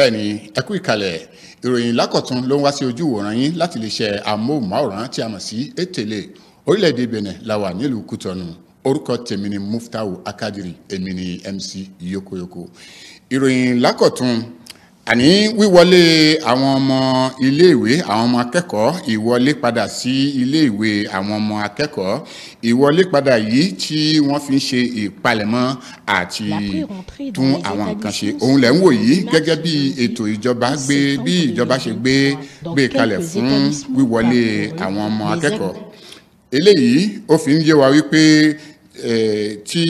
bẹ́ẹ̀ ni ẹ kú ìkàlẹ̀. Ìròyìn lákọ̀tún ló ń wá sí ojú ìwòran yín láti lè ṣe amóhùnmáwòrán tí a mọ̀ sí ètèlè. Orílẹ̀-èdè benin la wà nílùú kútọ́nù. Orúkọ tèmi ni muftau akadiri èmi ni mc yokoyoko. Ìròyìn lákọ̀tún àní wíwọlé àwọn ọmọ iléèwé àwọn ọmọ akẹ́kọ̀ọ́ ìwọlé padà sí iléèwé àwọn ọmọ akẹ́kọ̀ọ́. Ìwọlé padà yìí tí wọ́n fi ń ṣe ìpalẹ̀mọ́ àti tún àwọn nǹkan ṣe. òun lẹ̀ ń wò yìí gẹ́gẹ́ bí ètò ìjọba gbé bí ìjọba ṣe gbé gbé kalẹ̀ fún wíwọlé àwọn ọmọ akẹ́kọ̀ọ́. eléyìí ó fi ń yé wa wípé tí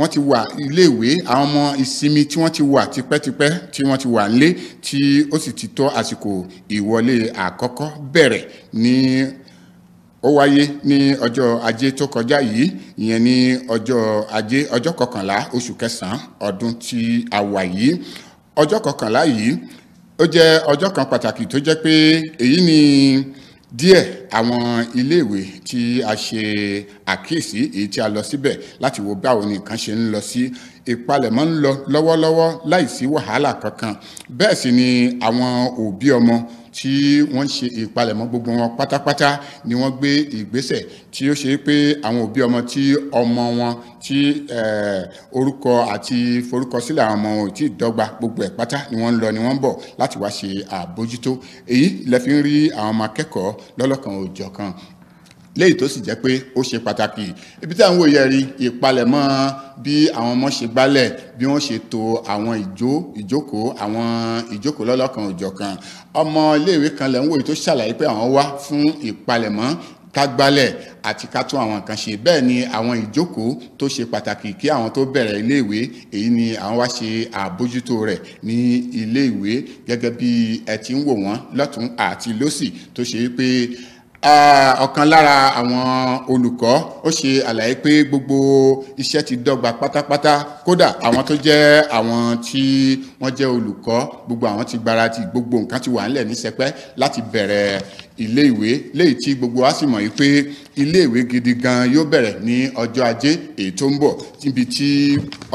wọ́n ti wà iléèwé àwọn ọmọ ìsinmi tí wọ́n ti wà tipẹ́tipẹ́ tí wọ́n ti wà nílé tí ó sì ti tọ́ àsìkò ìwọlé àkọ́kọ́ bẹ̀rẹ̀ ní ó wáyé ní ọjọ́ ajé tó kọjá yìí ìyẹn ní ọjọ́ ajé ọjọ́ kọkànlá oṣù kẹsàn-án ọdún tí a wà yìí. Ọjọ́ kọkànlá yìí ó jẹ́ ọjọ́ kan pàtàkì tó jẹ́ pé èyí ni díẹ̀ àwọn iléèwé tí a ṣe àkíyèsí èyí tí a lọ síbẹ̀ láti wo báwo ni nǹkan ṣe ń lọ sí. Ìpalẹ̀mọ́ ń lọ lọ́wọ́lọ́wọ́ láìsí wàhálà kankan. Bẹ́ẹ̀ sì ni àwọn òbí ọmọ tí wọ́n ṣe ìpalẹ̀mọ́ gbogbo wọn pátápátá ni wọ́n gbé ìgbésẹ̀ tí ó ṣe pé àwọn òbí ọmọ tí ọmọ wọn tí orúkọ àti forúkọsílẹ̀ àwọn ọmọ wọn ò tí ì dọ́gba gbogbo ẹ̀ pátá ni wọ́n ń lọ ni wọ́n ń bọ̀ láti wá ṣe àbójútó. Èyí lẹ fi ń rí àwọn ọmọ akẹ́kọ̀ọ́ lọ́lọ́kan òjọ̀kan léyìí tó sì jẹ́ pé ó ṣe pàtàkì. Ibi tí à ń wò yẹ rí ìpalẹ̀mọ́ bí àwọn ọmọ ṣe gbálẹ̀ bí wọ́n ṣe to àwọn ìjó ìjókòó àwọn ìjókòó lọ́lọ́kan òjọ̀kan. Ọmọ iléèwé kan lẹ́ ń wò yìí tó ṣàlàyé pé àwọn wá fún ìpalẹ̀mọ́ ká gbálẹ̀ àti ká tún àwọn nǹkan ṣe. Bẹ́ẹ̀ ni àwọn ìjókòó tó ṣe pàtàkì kí àwọn tó bẹ̀rẹ̀ iléèwé èyí ni àwọn wá ṣe àbójútó rẹ̀ ní iléèwé gẹ́gẹ́ bí ẹ ti ń wò wọ́n lọ́tún àti lósì tó ṣe pé ọ̀kan lára àwọn olùkọ́ ó ṣe àlàyé pé gbogbo iṣẹ́ ti dọ́gba pátápátá. Kódà àwọn tó jẹ́ àwọn tí wọ́n jẹ́ olùkọ́ gbogbo àwọn ti gbáradì gbogbo nǹkan ti wà ńlẹ̀ ní sẹpẹ́ láti bẹ̀rẹ̀ ilé ìwé léyìí tí gbogbo wa sì mọ̀ yìí pé ilé ìwé gidi gan yóò bẹ̀rẹ̀ ní ọjọ́ ajé èyí tó ń bọ̀ níbi tí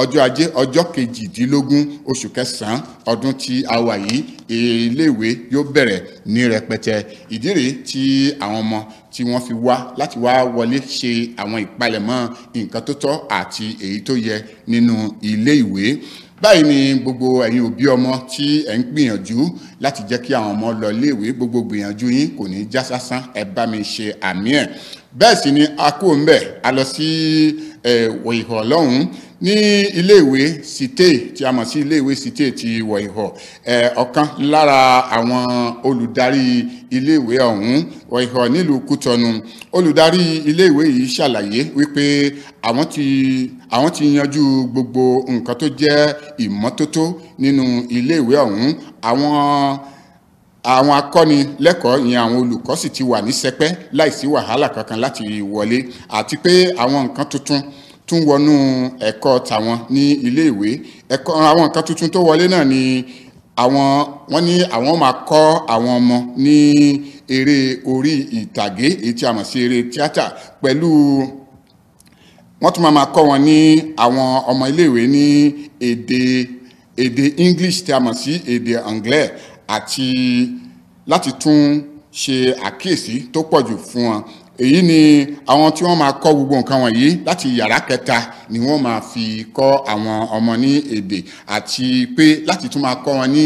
ọjọ́ ajé ọjọ́ kejìdínlógún oṣù kẹsàn-án ọdún tí a wà yìí ilé ìwé yóò bẹ̀rẹ̀ ní rẹpẹtẹ. Ìdí tí àwọn ọmọ tí wọ́n fi wá láti wá wọlé ṣe àwọn ìpalẹ̀mọ́ nǹkan tó tọ́ àti èyí tó yẹ nínú ilé ìwé báyìí ni gbogbo ẹ̀yin òbí ọmọ tí ẹ̀ ń gbìyànjú láti jẹ́ kí àwọn ọmọ lọ iléèwé gbogbo gbìyànjú yín kò ní já sásán ẹ bá mi ṣe àmì ẹ̀. Bẹ́ẹ̀ sì ni a kú ńbẹ̀ a lọ sí wọ̀ìhọ̀ lọ́hùn ní iléèwé cité tí a mọ̀ sí iléèwé cité ti wọ̀ìhọ̀ ọ̀kan lára àwọn olùdarí iléèwé ọ̀hún wọ̀ìhọ̀ nílùú kútọ́nu. Olùdarí iléèwé yìí ṣàlàyé wípé àwọn ti àwọn ti yanjú gbogbo nǹkan tó jẹ́ ìmọ́tótó nínú iléèwé ọ̀hún. Àwọn àwọn akọ́ni lẹ́kọ̀ọ́ ìyẹn àwọn olùkọ́ sì ti wà ní sẹpẹ́ láìsí wàhálà kankan láti wọlé àti pé àwọn nǹkan tuntun tún wọnú ẹ̀kọ́ tàwọn ní iléèwé ẹ̀kọ́ àwọn nǹkan tuntun tó wọlé náà ni àwọn wọ́n ní àwọn máa kọ́ àwọn ọmọ ní eré orí ìtàgé èyí tí a mọ̀ sí eré tíátà pẹ̀lú wọ́n tún máa kọ́ wọn ní àwọn ọmọ iléèwé ní èdè èdè English tí a mọ̀ sí èdè anglais àti láti tún ṣe àkíyèsí tó pọ̀jù fún wọn èyí ni àwọn tí wọ́n máa kọ́ gbogbo nǹkan wọ̀nyí. Láti yàrá kẹta ni wọ́n máa fi kọ́ àwọn ọmọ ní èdè àti pé láti tún máa kọ́ wọn ní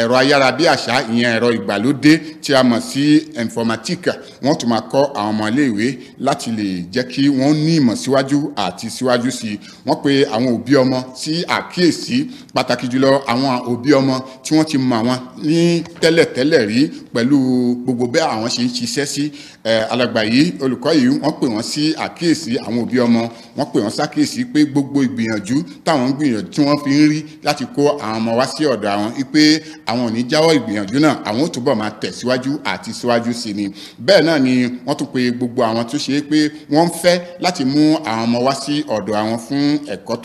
ẹ̀rọ ayárabíàṣá ìyẹn ẹ̀rọ ìgbàlódé tí a mọ̀ sí informatica wọ́n tún máa kọ́ àwọn ọmọ iléèwé láti lè jẹ́ kí wọ́n ní ìmọ̀ síwájú àti síwájú sí i. Wọ́n pe àwọn òbí ọmọ sí àkíyèsí pàtàkì jùlọ àwọn òbí ọmọ tí wọ́n ti mọ àwọn ní tẹ́lẹ̀tẹ́lẹ̀ rí pẹ̀lú gbogbo bẹ́ẹ̀ àwọn ṣe ń ṣiṣẹ́ sí. Alàgbà yìí olùkọ́ yìí wọ́n pè wọ́n sí àkíyèsí àwọn òbí ọmọ. Wọ́n pè wọ́n sákíyèsí pé gbogbo ìgbìyànjú táwọn gbìyànjú tí wọ́n fi ń rí láti kó àwọn ọmọ wá sí ọ̀dọ̀ àwọn pé àwọn ò ní jáwọ́ ìgbìyànjú náà àwọn ò túbọ̀ máa tẹ̀síwájú àti síwájú sí ni. Bẹ́ẹ̀ náà ni wọ́n tún pe gbogbo àwọn tó ṣe é pé wọ́n ń fẹ́ láti mú àwọn ọmọ wá sí ọ̀dọ̀ àwọn fún ẹ̀kọ́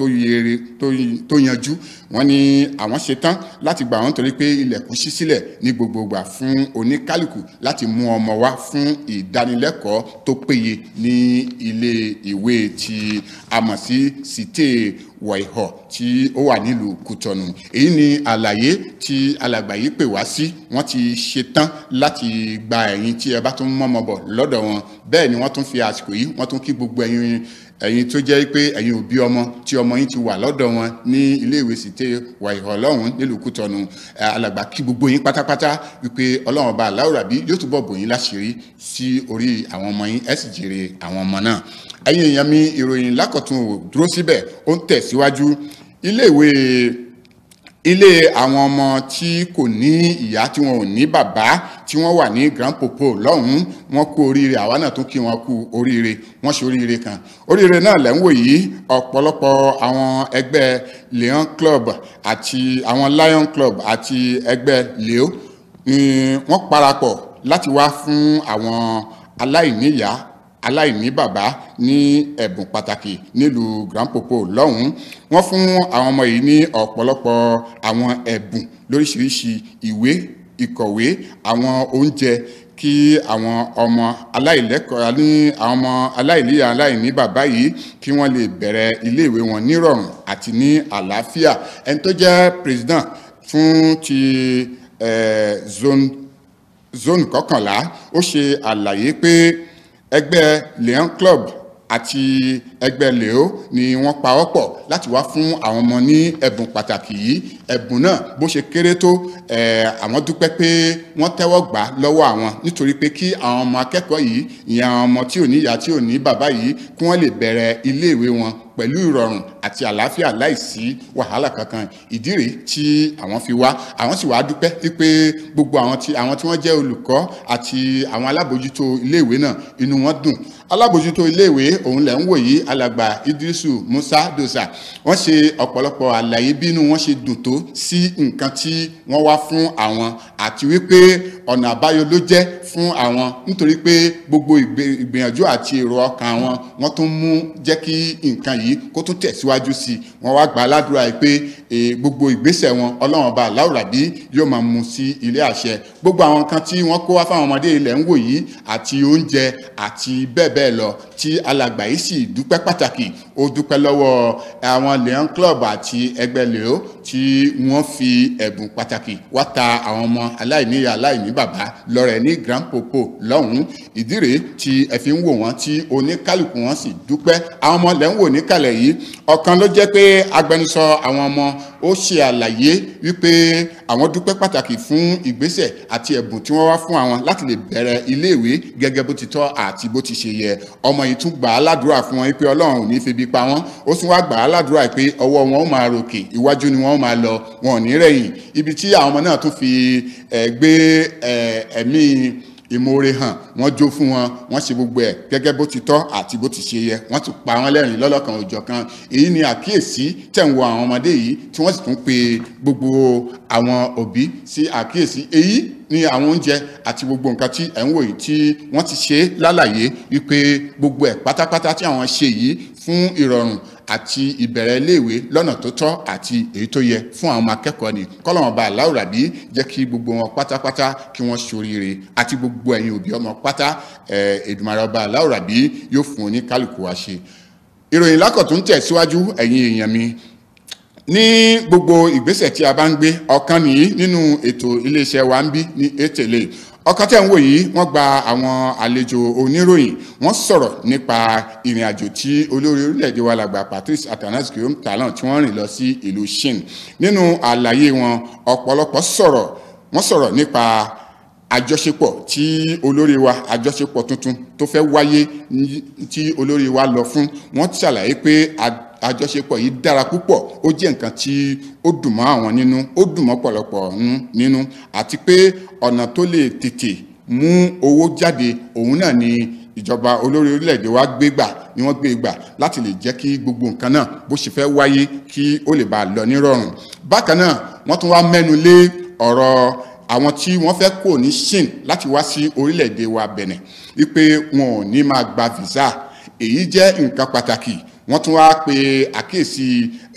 tó yanjú. Wọ́n ní àwọn ṣetán láti gbà wọ́n torí pé ilẹ̀kùn ṣí sílẹ̀ ní gbogbogbà fún oníkálukú láti mú ọmọ wá fún ìdánilẹ́kọ̀ọ́ tó péye ní ilé ìwé tí a mọ̀ sí site wọ̀ìhọ̀ tí ó wà nílùú kùtọ̀nù. Èyí ni àlàyé tí alàgbà yìí pè wá sí. Wọ́n ti ṣetán láti gba ẹ̀yin tí ẹ bá tún mọ́mọ́ bọ̀ lọ́dọ̀ wọn. Bẹ́ẹ̀ ni wọ́n tún fi àsìkò yìí wọ́n tún kí gbogbo ẹ̀yin ẹ̀yin tó jẹ́ pé ẹ̀yin òbí ọmọ tí ọmọ yín ti wà lọ́dọ̀ wọn ní iléèwé sìté wàìhọ̀ lọ́hùn nílùú kútọ́nù. Alàgbà kí gbogbo yín pátápátá wípé ọlọ́run ọba aláwòrábí yóò túbọ̀ bò yín láṣìírí sí orí àwọn ọmọ yín ẹ̀ sì jèrè àwọn ọmọ náà. Ẹ̀yin èèyàn mi ìròyìn lákọ̀tún ò dúró síbẹ̀ ó ń tẹ̀síwájú. Iléèwé ilé àwọn ọmọ tí kò ní ìyá tí wọn ò ní bàbá tí wọ́n wà ní grand popo lọ́hùn-ún wọ́n kú oríire àwa náà tún kí wọn kú oríire wọ́n ṣe oríire kan. Oríire náà lẹ́ ń wò yìí ọ̀pọ̀lọpọ̀ àwọn ẹgbẹ́ leon club àti àwọn lion club àti ẹgbẹ́ leo ni wọ́n parapọ̀ láti wá fún àwọn aláìníyá aláìní bàbá ní ẹ̀bùn pàtàkì nílùú grand popo lọ́hùn-ún. Wọ́n fún àwọn ọmọ yìí ní ọ̀pọ̀lọpọ̀ àwọn ẹ̀bùn lóríṣiríṣi ìwé ìkọ̀wé àwọn oúnjẹ kí àwọn ọmọ aláìlẹ́kọ̀ọ́ ní àwọn ọmọ aláìníyá aláìní bàbá yìí kí wọ́n lè bẹ̀rẹ̀ iléèwé wọn nírọ̀rùn àti ní àlàáfíà. Ẹni tó jẹ́ president fún ti eh, zone zone kọkànlá ó ṣe àlàyé pé ẹgbẹ́ leon club àti ẹgbẹ́ leo ni wọ́n pawọ́pọ̀ láti wá fún àwọn ọmọ ní ẹ̀bùn pàtàkì yìí ẹ̀bùn náà bó ṣe kéré tó àwọn dúpẹ́ pé wọ́n tẹ́wọ́ gbà lọ́wọ́ àwọn nítorí pé kí àwọn ọmọ akẹ́kọ̀ọ́ yìí ìyẹn àwọn ọmọ tí ò ní ìyá tí ò ní bàbá yìí kí wọ́n lè bẹ̀rẹ̀ iléèwé wọn pẹ̀lú ìrọ̀rùn àti àlàáfíà láìsí wàhálà kankan. Ìdí rèé tí àwọn fi wá. Àwọn sì wá dúpẹ́ wípé gbogbo àwọn tí àwọn tí wọ́n jẹ́ olùkọ́ àti àwọn alábòjútó iléèwé náà inú wọn dùn. Alábòjútó iléèwé òun lẹ̀ ń wò yìí alàgbà idrisu musa dosa. Wọ́n ṣe ọ̀pọ̀lọpọ̀ àlàyé bínú wọn ṣe dùn tó sí nǹkan tí wọ́n wá fún àwọn àti wípé ọ̀nà àbáyọ ló jẹ́ fún àwọn nítorí pé gbogbo ìgbìyànjú àti èrò ọkàn wọn wọ́n tún mú jẹ́ kí nǹkan yìí kó tún tẹ̀síwájú sí i. Wọ́n wá gbà á ládùúrà pé gbogbo ìgbésẹ̀ wọn ọlọ́run ọba aláwùrábí yóò máa mú sí ilé àṣẹ. Gbogbo àwọn nǹkan tí wọ́n kó wá fáwọn ọmọdé ilẹ̀ ń wò yìí àti oúnjẹ àti bẹ́ẹ̀ bẹ́ẹ̀ lọ tí alàgbà yìí sì dúpẹ́ pàtàkì ó dúpẹ́ lọ́wọ́ àwọn leon club àti ẹgbẹ́ leo tí wọ́n fi ẹ̀bùn pàtàkì wá ta àwọn ọmọ aláìníyá aláìní bàbá lọ́rẹ̀ ní grand popo lọ́hùn-ún. Ìdí rèé tí ẹ fi ń wò wọ́n tí oníkálukú wọn sì dúpẹ́. Àwọn ọmọ lẹ́ ń wò níkàlẹ̀ yìí. Ọ̀kan ló jẹ́ pé agbẹnusọ àwọn ọmọ ó ṣe àlàyé wípé àwọn dúpẹ́ pàtàkì fún ìgbésẹ̀ àti ẹ̀bùn tí wọ́n wá fún àwọn láti lè bẹ̀rẹ̀ iléèwé gẹ́gẹ́ bó ti tọ́ àti bó ti ṣe yẹ. Ọmọ yìí tún gbà á ládùúrà fún wọn wípé ọlọ́run ò ní febi pa wọ́n. Ó tún wá gbà á ládùúrà pé ọwọ́ wọn ó máa ròkè iwájú ni wọ́n máa lọ wọn ò ní rẹ̀yìn. Ibi tí àwọn ọmọ náà tún fi gbé ẹ̀mí ìmoore hàn. Wọ́n jó fún wọn wọ́n ṣe gbogbo ẹ̀ gẹ́gẹ́ bó ti tọ́ àti bó ti ṣe yẹ. Wọ́n tún pa wọ́n lẹ́rìn lọ́lọ́kan òjọ̀kan èyí ni àkíyèsí tẹ̀ ń wo àwọn ọmọdé yìí tí wọ́n sì tún pe gbogbo àwọn òbí sí àkíyèsí. Èyí ní àwọn oúnjẹ àti gbogbo nǹkan tí ẹ̀ ń wò yìí tí wọ́n ti ṣe lálàyé wípé gbogbo ẹ̀ pátápátá tí àwọn ṣe yìí fún ìrọ̀rùn àti ìbẹ̀rẹ̀ iléèwé lọ́nà tó tọ́ àti èyí tó yẹ fún àwọn akẹ́kọ̀ọ́ ni. Kọ́lọ́mọba aláwùrábí jẹ́ kí gbogbo wọn pátápátá kí wọ́n ṣoríire àti gbogbo ẹ̀yin òbí ọmọ pátá Èdùmàrè ọba aláwùrábí yóò fún oníkálukú wa ṣe. ìròyìn lákọ̀tún tẹ̀síwájú ẹ̀yin èèyàn mi. Ní gbogbo ìgbésẹ̀ tí a bá ń gbé ọ̀kan nìyí nínú ètò iléeṣẹ́ wa ń bí ní ètèlè ọkàn tẹ̀ ń wò yìí wọ́n gba àwọn àlejò oníròyìn. Wọ́n sọ̀rọ̀ nípa ìrìn àjò tí olórí orílẹ̀-èdè wa làgbà Patrice Guillaume Talon tí wọ́n rìn lọ sí ìlú Shin. Nínú àlàyé wọn ọ̀pọ̀lọpọ̀ sọ̀rọ̀ wọ́n sọ̀rọ̀ nípa àjọṣepọ̀ tí olórí wa àjọṣepọ̀ tuntun tó fẹ́ wáyé tí olórí wa lọ fún wọ́n ṣàlàyé pé àjọṣepọ̀ yìí dára púpọ̀. Ó jẹ́ nǹkan tí ó dùn mọ́ àwọn nínú ó dùn mọ́ pọ̀lọpọ̀ nínú àti pé ọ̀nà tó lè tètè mú owó jáde òun náà ni ìjọba olórí orílẹ̀-èdè wa gbé gbà ni wọ́n gbé gbà láti lè jẹ́ kí gbogbo nǹkan náà bó ṣe fẹ́ wáyé kí ó lè bá a lọ nírọ̀rùn bákan náà wọ́n tún wá mẹ́nu lé ọ̀rọ̀ àwọn tí wọ́n fẹ́ kó ní Shin láti wá sí orílẹ̀-èdè wa Benin wípé wọn ò ní máa gba visa. Èyí jẹ́ nǹkan pàtàkì. Wọ́n tún wá pe àkíyèsí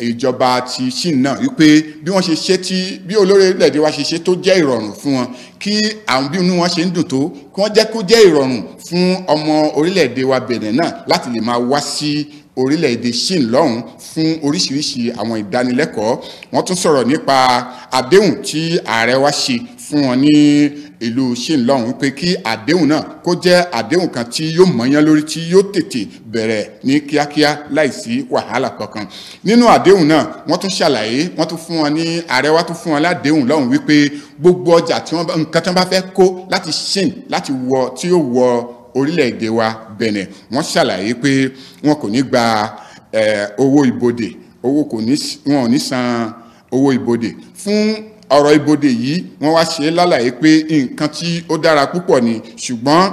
ìjọba ti Ṣíìn náà wípé bí wọ́n ṣe ṣe tí bí olórí orílẹ̀-èdè wa ṣe ṣe tó jẹ́ ìrọ̀rùn fún wọn kí àwọn bí inú wọn ṣe ń dùn tó kí wọ́n jẹ́ kó jẹ́ ìrọ̀rùn fún ọmọ orílẹ̀-èdè wa Benin náà láti lè máa wá sí orílẹ̀-èdè Ṣíìn lọ́hùn fún oríṣiríṣi àwọn ìdánilẹ́kọ̀ọ́. Wọ́n tún sọ̀rọ̀ nípa àdéhùn tí ààrẹ wa ṣe fún wọn ní ìlú Ṣíìn lọ́hùn pé kí àdéhùn náà kó jẹ́ àdéhùn kan tí yóò mọ̀yán lórí tí yóò tètè bẹ̀rẹ̀ ní kíákíá láìsí wàhálà kankan. Nínú àdéhùn náà wọ́n tún ṣàlàyé wọ́n tún fún wọn ní ààrẹ wa tún fún wọn ládéhùn lọ́hùn wípé gbogbo ọjà tí wọ́n nǹkan tí wọ́n bá fẹ́ kó láti Ṣíìn láti wọ tí yóò wọ orílẹ̀-èdè wa Benin. Wọ́n ṣàlàyé pé wọn kò ní gba owó ibodè. Owó kò ní wọn ò ní san owó ibodè. Fún ọ̀rọ̀ ibodè yìí wọ́n wá ṣe lálàyé pé nǹkan tí ó dára púpọ̀ ni. Ṣùgbọ́n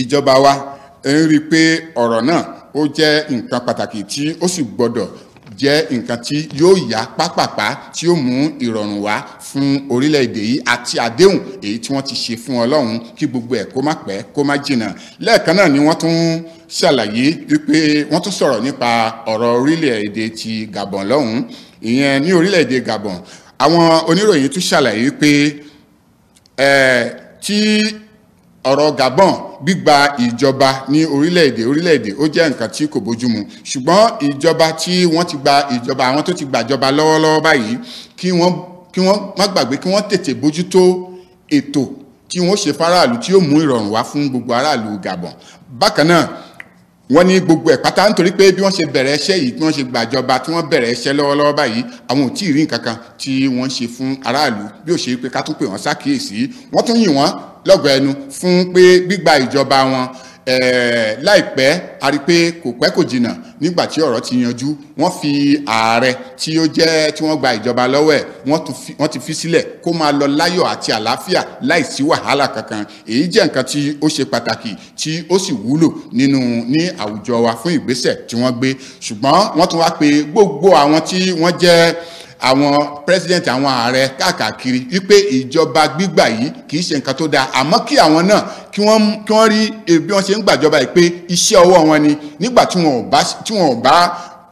ìjọba wa ń rí i pé ọ̀rọ̀ náà ó jẹ́ nǹkan pàtàkì tí ó sì gbọ́dọ̀ jẹ́ nǹkan tí yóò yá pápápá tí yóò mú ìrọ̀rùn wá fún orílẹ̀-èdè yìí àti àdéhùn èyí tí wọ́n ti ṣe fún ọlọ́run kí gbogbo ẹ̀ kó má pẹ́ kó má jìnnà. Lẹ́ẹ̀kan náà ni wọ́n tún ṣàlàyé wípé wọ́n tún sọ̀rọ̀ nípa ọ̀rọ̀ orílẹ̀-èdè ti Gabon lọ́hùn ìyẹn ní orílẹ̀-èdè Gabon àwọn oníròyìn tún ṣàlàyé wípé tí ọ̀rọ̀ Gabon gbígba ìjọba ní orílẹ̀-èdè orílẹ̀-èdè ó jẹ́ nǹkan tí kò bójúmu ṣùgbọ́n ìjọba tí wọ́n ti gba ìjọba àwọn tó ti gbàjọba lọ́wọ́lọ́wọ́ báyìí kí wọ́n kí wọ́n má gbàgbé kí wọ́n tètè bójútó ètò tí wọ́n ṣe fáráàlú tí yóò mú ìrọ̀rùn wá fún gbogbo aráàlú Gabon. Bákan náà wọ́n ní gbogbo ẹ̀ pátá nítorí pé bí wọ́n ṣe bẹ̀rẹ̀ iṣẹ́ yìí bí wọ́n ṣe gbàjọba tí wọ́n bẹ̀rẹ̀ iṣẹ́ lọ́wọ́lọ́wọ́ báyìí àwọn ò tí ì rí nǹkan kan tí wọ́n ṣe fún aráàlú. Bí ó ṣe pé ká tún pè wọ́n ṣàkíyèsí wọ́n tún yìn wọ́n lọ́gọ̀ ẹnu fún pé gbígba ìjọba wọn láìpẹ́ a rí pé kò pẹ́ kò jìnnà nígbà tí ọ̀rọ̀ ti yanjú. Wọ́n fi ààrẹ tí ó jẹ́ tí wọ́n gba ìjọba lọ́wọ́ ẹ̀ wọ́n ti fi sílẹ̀ kó máa lọ láyọ̀ àti àlàáfíà láìsí wàhálà kankan. Èyí jẹ́ nǹkan tí ó ṣe pàtàkì tí ó sì wúlò nínú ní àwùjọ wa fún ìgbésẹ̀ tí wọ́n gbé. Ṣùgbọ́n wọ́n tún wá pé gbogbo àwọn tí wọ́n jẹ́ àwọn president àwọn ààrẹ káàkiri wípé ìjọba gbígbà yìí kì í ṣe nǹkan tó dáa. Àmọ́ kí àwọn náà kí wọ́n kí wọ́n rí bí wọ́n ṣe ń gbàjọba yìí pé iṣẹ́ ọwọ́ wọn ni nígbà tí wọn ò bá tí wọn ò bá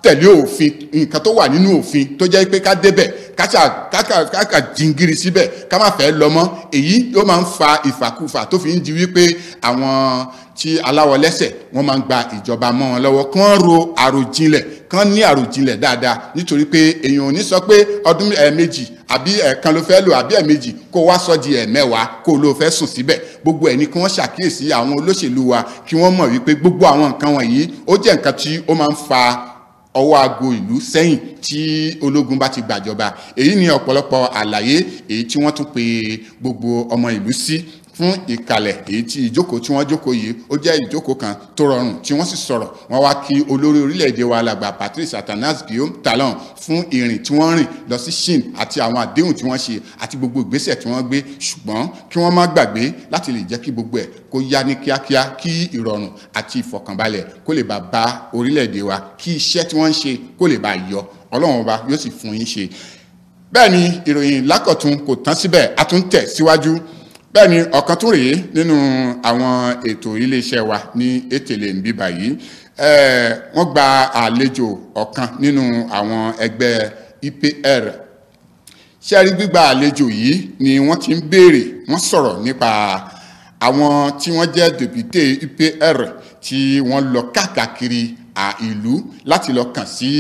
tẹ̀lé òfin nǹkan tó wà nínú òfin tó jẹ́ pé ká débẹ̀ káṣà jingiri síbẹ̀ ká má fẹ́ lọ mọ́. Èyí ló máa ń fa ìfàkúfà tó fi ń di wípé àwọn tí aláwọ̀ lẹ́sẹ̀ wọ́n máa ń gba ìjọba mọ́ wọn lọ́wọ́. Wọ́n ro àròjinlẹ̀ wọ́n ní àròjinlẹ̀ dáadáa. Nítorí pé èèyàn ò ní sọ pé ọdún ẹ̀ẹ̀mejì àbí ẹ̀ẹ̀kan ló fẹ́ lò àbí ẹ̀ẹ̀mejì kó wá sọ di ẹ̀ẹ̀mẹ́wàá kó ló fẹ́ sùn síbẹ̀. Gbogbo ẹ̀ ni kí wọ́n ṣàkíyèsí àwọn olóṣèlú wa kí wọ́n mọ̀ wípé gbogbo àwọn nǹkan wọ̀nyí ó jẹ́ nǹkan tí ó máa ń fa ọwọ́ aago ìlú sẹ́yìn tí ológun bá ti gbàjọba. Èyí ni ọ̀pọ̀lọpọ̀ àlàyé èyí tí wọ́n tún pe gbogbo ọmọ ìlú sí fún ìkàlẹ̀ èyí tí ìjókòó tí wọ́n jókòó yìí ó jẹ́ ìjókòó kan tó rọrùn tí wọ́n sì sọ̀rọ̀. Wọ́n wá kí olórí orílẹ̀-èdè wa alàgbà Patrice Atanas Guillaume Talon fún ìrìn tí wọ́n rìn lọ sí Shin àti àwọn àdéhùn tí wọ́n ṣe àti gbogbo ìgbésẹ̀ tí wọ́n gbé. Ṣùgbọ́n kí wọ́n má gbàgbé láti lè jẹ́ kí gbogbo ẹ̀ kó yá ní kíákíá kí ìrọ̀rùn àti ìfọ̀kànbalẹ̀ kó lè bá bá orílẹ̀-èdè wa kí iṣẹ́ tí wọ́n ń ṣe kó lè bá yọ. Ọlọ́run ọba yóò sì fún yín ṣe. Bẹ́ẹ̀ ni bẹ́ẹ̀ ni ọ̀kan tún rèé nínú àwọn ètò iléeṣẹ́ wa ní ètèlè ń bíbà yìí wọ́n gba àlejò ọ̀kan nínú àwọn ẹgbẹ́ IPR ṣẹ́rí gbígba àlejò yìí ni wọ́n ti ń béèrè wọ́n sọ̀rọ̀ nípa àwọn tí wọ́n jẹ́ dèpúté IPR tí wọ́n lọ káàkiri ìlú láti lọ kàn sí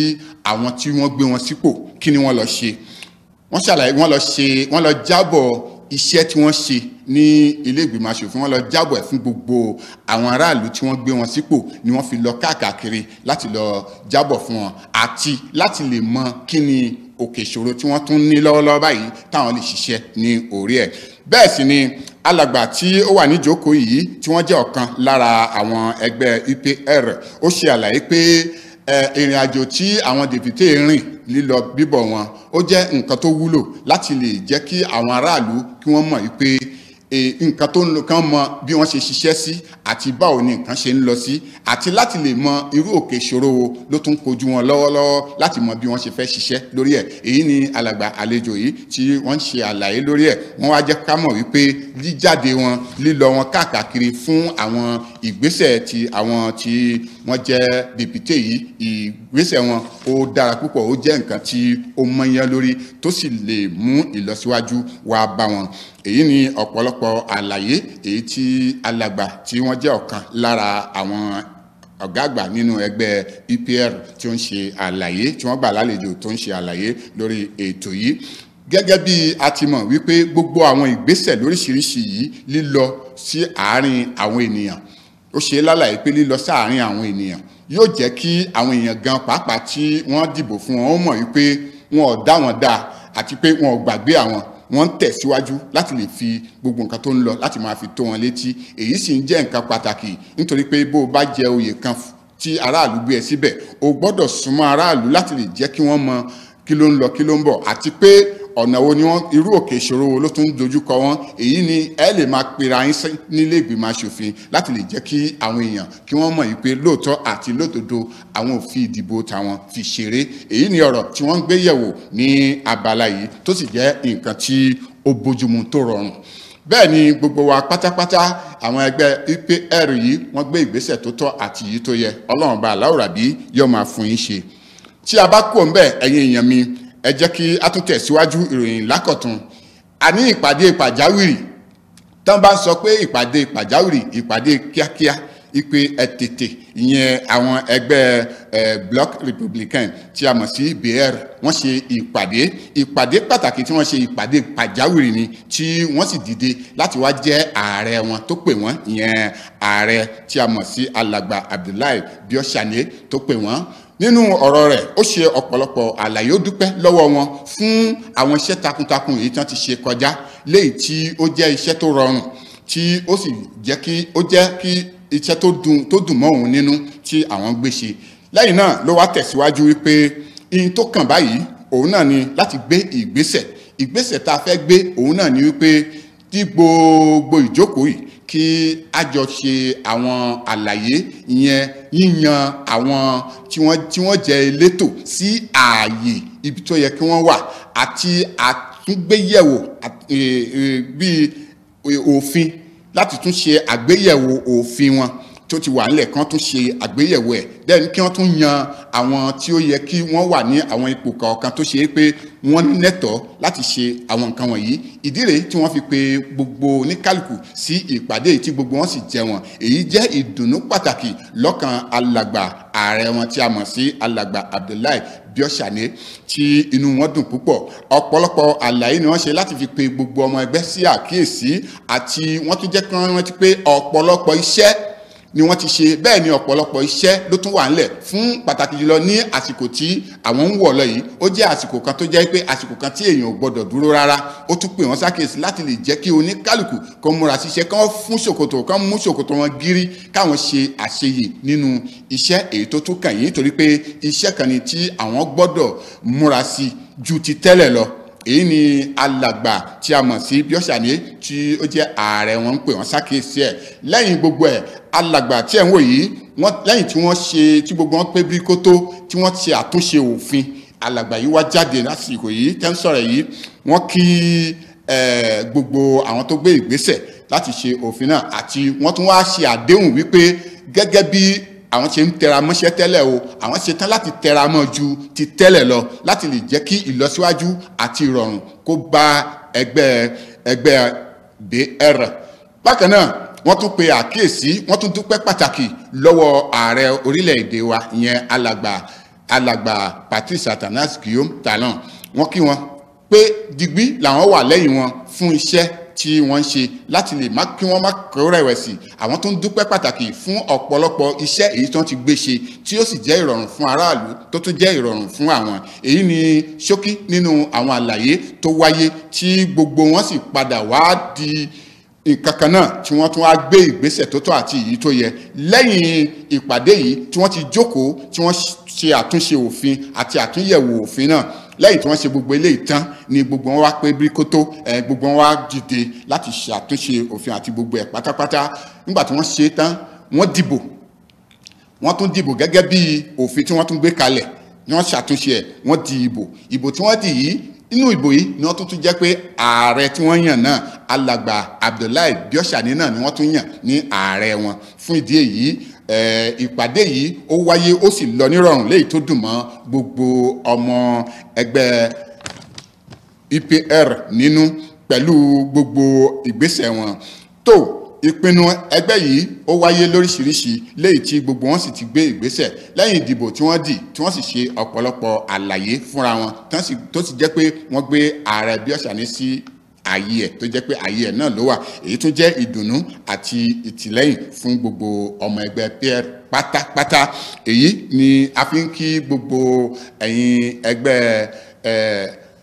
àwọn tí wọ́n gbé wọn sípò. Kí ni wọ́n lọ ṣe? Wọ́n ṣàlàyé wọ́n lọ ṣe wọ́n lọ jábọ̀ iṣẹ́ tí wọ́n ṣe ní ilé ìgbìmọ̀ aṣòfin wọ́n lọ jábọ̀ ẹ̀ fún gbogbo àwọn aráàlú tí wọ́n gbé wọn sípò ni wọ́n fi lọ káàkiri láti lọ jábọ̀ fún wọn àti láti lè mọ kí ni òkè ìṣòro tí wọ́n tún ní lọ́wọ́lọ́wọ́ báyìí táwọn lè ṣiṣẹ́ ní orí ẹ̀. Bẹ́ẹ̀ sì ni alàgbà tí ó wà níjókòó yìí tí wọ́n jẹ́ ọ̀kan lára àwọn ẹgbẹ́ UPR ó ṣe àlàyé pé ìrìn àjò tí àwọn dèpúté rìn lílọ bíbọ̀ wọn ó jẹ́ nǹkan tó wúlò láti lè jẹ́ kí àwọn aráàlú kí wọ́n mọ̀ wípé nǹkan tó ń lò kán mọ bí wọ́n ṣe ṣiṣẹ́ sí àti báwo ni nǹkan ṣe ń lọ sí àti láti lè mọ irú òkè ìṣòro wo ló tún kojú wọn lọ́wọ́lọ́wọ́ láti mọ bí wọ́n ṣe fẹ́ ṣiṣẹ́ lórí ẹ̀. Èyí ni alàgbà àlejò yìí tí wọ́n ṣe àlàyé lórí ẹ̀. Wọ́n wá jẹ́ ká mọ̀ wípé jíjáde wọn lílọ wọn káàkiri fún àwọn ìgbésẹ̀ ti àwọn tí wọ́n jẹ́ dèpítè yìí ìgbésẹ̀ wọn ó dára púpọ̀ ó jẹ́ nǹkan tí ó mọ́yán lórí tó sì lè mú ìlọsíwájú wá bá wọn. Èyí ni ọ̀pọ̀lọpọ̀ àlàyé èyí tí alàgbà tí wọ́n jẹ́ ọ̀kan lára àwọn ọ̀gá àgbà nínú ẹgbẹ́ EPR tí ó ń ṣe àlàyé tí wọ́n gbà lálejò tó ń ṣe àlàyé lórí ètò yìí. Gẹ́gẹ́ bí a ti mọ̀ wípé gbogbo àwọn ìgbésẹ̀ lóríṣiríṣi yìí lílọ sí àárín àwọn ènìyàn ó ṣe lálàyé pé lílọ sáàárín àwọn ènìyàn yóò jẹ́ kí àwọn èèyàn gan pàápàá tí wọ́n dìbò fún wọn ó mọ̀ wípé wọn ò dá wọn dáa àti pé wọn ò gbàgbé àwọn wọ́n ń tẹ̀síwájú láti lè fi gbogbo nǹkan tó ń lọ láti máa fi tó wọn létí. Èyí sì ń jẹ́ nǹkan pàtàkì nítorí pé bó o bá jẹ oyè kan tí aráàlú gbé ẹ síbẹ̀ o gbọ́dọ̀ súnmọ́ aráàlú láti lè jẹ́ kí wọ́n mọ kí ló ń lọ kí ló ń bọ̀. Àti pé ọ̀nà wo ni wọ́n irú òkè ìṣòro wo ló tún dojúkọ wọn? Èyí ni ẹ lè máa pera yín nílé ìgbìmọ̀ aṣòfin láti lè jẹ́ kí àwọn èèyàn kí wọ́n mọ̀ yìí pé lóòótọ́ àti lódodo àwọn ò fi ìdìbò tàwọn fi ṣeré. Èyí ni ọ̀rọ̀ tí wọ́n ń gbé yẹ̀wò ní abala yìí tó sì jẹ́ nǹkan tí ó bójúmu tó rọrùn. Bẹ́ẹ̀ ni gbogbo wa pátápátá àwọn ẹgbẹ́ EPR yìí wọ́n gbé ìgbésẹ̀ tó tọ́ àti yìí tó yẹ. Ọlọ́run bá aláwòrán bí yóò máa fún yín ṣe. Tí a bá kú òun bẹ́ẹ̀ ẹ̀yin èèyàn mi ẹ jẹ́ kí a tún tẹ̀síwájú ìròyìn lákọ̀tún. A ní ìpàdé pàjáwìrì. Tán bá ń sọ pé ìpàdé pàjáwìrì ìpàdé kíákíá ipe ẹ tètè ìyẹn àwọn ẹgbẹ́ bloc republican tí a mọ̀ sí BR wọ́n ṣe ìpàdé. Ìpàdé pàtàkì tí wọ́n ṣe ìpàdé pàjáwìrì ni tí wọ́n sì dìde láti wá jẹ́ ààrẹ wọn tó pè wọ́n ìyẹn ààrẹ tí a mọ̀ sí alàgbà Abdullahi Biosane tó pè wọ́n nínú ọ̀rọ̀ rẹ̀ ó ṣe ọ̀pọ̀lọpọ̀ àlàyé ó dúpẹ́ lọ́wọ́ wọn fún àwọn iṣẹ́ takuntakun èyí tí wọ́n ti ṣe kọjá léyìí tí ó jẹ́ iṣẹ́ tó rọrùn tí ó sì jẹ́ kí ó jẹ́ kí iṣẹ́ tó dùn tó dùn mọ́ òun nínú tí àwọn gbé ṣe. Lẹ́yìn náà ló wá tẹ̀síwájú wípé ihun tó kàn báyìí òun náà ni láti gbé ìgbésẹ̀. Ìgbésẹ̀ tá a fẹ́ gbé òun náà ni wípé tí gbogbo ìjókòó yìí kí a jọ ṣe àwọn àlàyé ìyẹn yíyan àwọn tí wọ́n tí wọ́n jẹ́ elétò sí ààyè ibi tó yẹ kí wọ́n wà àti àtúngbéyẹ̀wò bíi òfin láti tún ṣe àgbéyẹ̀wò òfin wọn tó ti wà nílẹ̀ kán tún ṣe àgbéyẹ̀wò ẹ̀. Dẹ́ni kí wọ́n tún yan àwọn tí ó yẹ kí wọ́n wà ní àwọn ipò kọ̀ọ̀kan tó ṣe é pé wọ́n nẹ́tọ̀ọ́ láti ṣe àwọn nǹkan wọ̀nyí. Ìdí rèé tí wọ́n fi pe gbogbo oníkálukú sí ìpàdé tí gbogbo wọn sì jẹ wọn. Èyí jẹ́ ìdùnnú pàtàkì lọ́kàn alàgbà ààrẹ wọn tí a mọ̀ sí alàgbà Abdullahi Biosane tí inú wọn dùn púpọ̀. Ọ̀pọ̀lọpọ̀ àlàyé ni wọ́n ṣe láti fi pe gbogbo ọmọ ẹgbẹ́ sí àkíyèsí àti wọ́n tún jẹ́ kí wọ́n rántí pé ọ̀pọ̀lọpọ̀ iṣẹ́ ni wọ́n ti ṣe. Bẹ́ẹ̀ ni ọ̀pọ̀lọpọ̀ iṣẹ́ ló tún wà ńlẹ̀ fún pàtàkì jùlọ ní àsìkò tí àwọn ń wọ̀ lọ yìí. Ó jẹ́ àsìkò kan tó jẹ́ pé àsìkò kan tí èèyàn ò gbọ́dọ̀ dúró rárá. Ó tún pè wọ́n sákèsí láti lè jẹ́ kí oníkálukú kó múra síṣẹ́ kán fún ṣòkòtò kán mú ṣòkòtò wọn gírí káwọn ṣe àṣeyè nínú iṣẹ́ èyí tó tún kàn yín. Nítorí pé iṣẹ́ kan ni tí àwọn gbọ́dọ̀ múra sí ju ti tẹ́lẹ̀ lọ èyí ni alàgbà tí a mọ̀ sí Biosane tí ó jẹ́ ààrẹ wọn ń pè wọ́n sákèsí ẹ̀. Lẹ́yìn gbogbo ẹ̀ alàgbà tí ẹ̀ ń wò yìí wọ́n lẹ́yìn tí wọ́n ṣe tí gbogbo wọn pé bíríkótó tí wọ́n ṣe àtúnṣe òfin alàgbà yìí wá jáde lásìkò yìí tẹ́ ń sọ̀rọ̀ yìí. Wọ́n kí gbogbo àwọn tó gbé ìgbésẹ̀ láti ṣe òfin náà àti wọ́n tún wá ṣe àdéhùn wípé gẹ́gẹ́ bí àwọn ṣe ń tẹra mọ́ṣẹ́ tẹ́lẹ̀ o. Àwọn ṣe tán láti tẹra mọ́ ju ti tẹ́lẹ̀ lọ láti lè jẹ́ kí ìlọsíwájú àti ìrọ̀rùn kó bá ẹgbẹ́ ẹgbẹ́ BR bákan náà wọ́n tún pe àkíyèsí wọ́n tún dúpẹ́ pàtàkì lọ́wọ́ ààrẹ orílẹ̀-èdè wa ìyẹn alàgbà alàgbà Patrice Atanas Guillaume Talon. Wọ́n kí wọn pé digbí làwọn wà lẹ́yìn wọn fún iṣẹ́ tí wọ́n ń ṣe láti lè má kí wọ́n má kó rẹ̀wẹ̀sì. Àwọn tó ń dúpẹ́ pàtàkì fún ọ̀pọ̀lọpọ̀ iṣẹ́ èyí tó ń ti gbé ṣe tí ó sì jẹ́ ìrọ̀rùn fún aráàlú tó tún jẹ́ ìrọ̀rùn fún àwọn. Èyí ni ṣókí nínú àwọn àlàyé tó wáyé tí gbogbo wọn sì padà wá di nǹkan kan náà tí wọ́n tún wá gbé ìgbésẹ̀ tó tọ́ àti èyí tó yẹ. Lẹ́yìn ìpàdé yìí tí wọ́n ti jókòó tí wọ́n ṣe àtúnṣe òfin àti àtúnyẹ̀wò òfin náà. Lẹ́yìn tí wọ́n ṣe gbogbo eléyìí tán ni gbogbo wọn wá pé bíríkótó ẹ̀ gbogbo wọn wá dìde láti ṣàtúnṣe òfin àti gbogbo ẹ̀ pátápátá. Nígbà tí wọ́n ṣe tán wọ́n dìbò. Wọ́n tún dìbò gẹ́gẹ́ bí òfin tí wọ́n tún gbé kalẹ̀. Wọ́n ṣàtúnṣe ẹ̀ wọ́n di ìbò. Ìbò tí wọ́n dì yìí inú ìbò yìí ni wọ́n tún tún jẹ́ pé ààrẹ tí wọ́n yàn náà alàgbà abdullahi biosani náà ni wọ́n tún yàn ní ààrẹ wọn. Fún ìdí èyí ìpàdé yìí ó wáyé ó sì lọ nírọ̀rùn léyìí tó dùn mọ́ gbogbo ọmọ ẹgbẹ́ ipr nínú pẹ̀lú gbogbo ìgbésẹ̀ wọn. Tó ìpinnu ẹgbẹ́ yìí ó wáyé lóríṣiríṣi léyìí tí gbogbo wọn sì ti gbé ìgbésẹ̀ lẹ́yìn ìdìbò tí wọ́n dì tí wọ́n sì ṣe ọ̀pọ̀lọpọ̀ àlàyé fúnra wọn tó sì jẹ́ pé wọ́n gbé ààrẹ Bíọ́sàní sí ààyè ẹ̀ tó jẹ́ pé ààyè ẹ̀ náà ló wà. Èyí tó jẹ́ ìdùnnú àti ìtìlẹ́yìn fún gbogbo ọmọ ẹgbẹ́ PR pátápátá. Èyí ni a fi ń kí gbogbo ẹ̀yin ẹgbẹ́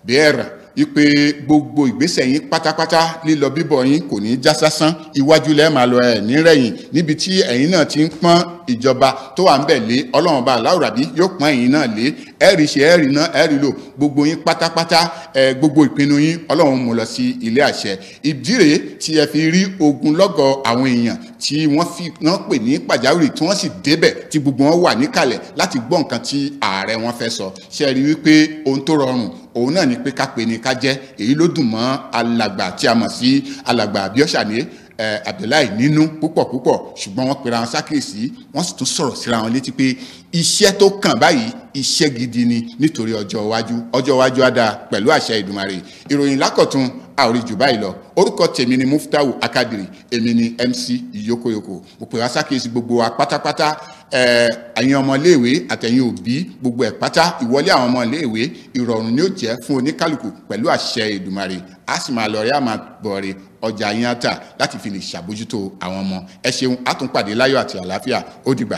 PR wípé gbogbo ìgbésẹ̀ yín pátápátá lílọ bíbọ̀ yín kò ní já sásán. Iwájú lẹ́ẹ̀ máa lọ ẹ̀ nírẹ̀yìn níbi tí ẹ̀yin náà ti ń pọ́n ìjọba tó wà ń bẹ̀ lé ọlọ́run bá aláwùrábí yóò pọ́n ẹ̀yin náà lé ẹ̀rì ṣe ẹ̀rì náà ẹ̀rì lò. Gbogbo yín pátápátá ẹ̀ gbogbo ìpinnu yín ọlọ́run mú lọ sí ilé àṣẹ. Ìdí rèé tí ẹ fi rí ogun lọ́gọ̀ àwọn èèyàn tí wọ́n fi wọ́n pè ní pàjáwìrì tí wọ́n sì débẹ̀ tí gbogbo wọn wà níkàlẹ̀ láti gbọ́ nǹkan tí ààrẹ wọn fẹ́ sọ. Ṣe rí wípé ohun tó rọrùn òun náà ni pé ká pè ní ká jẹ́. Èyí ló dùn mọ́ alàgbà tí a mọ̀ sí alàgbà Abíọ́sàní Abdullahi nínú púpọ̀ púpọ̀. Ṣùgbọ́n wọ́n pera wọn sákèsí wọ́n sì tún sọ̀rọ̀ síra wọn létí pé iṣẹ́ tó kàn báyìí iṣẹ́ gidi ni nítorí ọjọ́ iwájú. Ọjọ́ iwájú á dáa pẹ̀lú àṣẹ Ìdùmarè ìròyìn lákọ̀tún àórí jù báyìí lọ. Orúkọ tèmi ni Muftau Akadiri èmi ni MC Yokoyoko. Mo pè wá sákèsí gbogbo wa pátápátá ẹ̀yin ọmọléèwé àtẹ̀yin òbí gbogbo ẹ̀ pátá ìwọlé àwọn ọmọléèwé ìrọ̀rùn ni ó jẹ́ fún oníkálukú pẹ̀lú àṣẹ Èdùmàrè. A sì máa lọ rí àmà bọ̀rẹ̀ ọjà yín átà láti fi lè ṣàbójútó àwọn ọmọ. Ẹ ṣeun a tún pàdé láyọ̀ àti àlàáfíà. Ó dìgbà.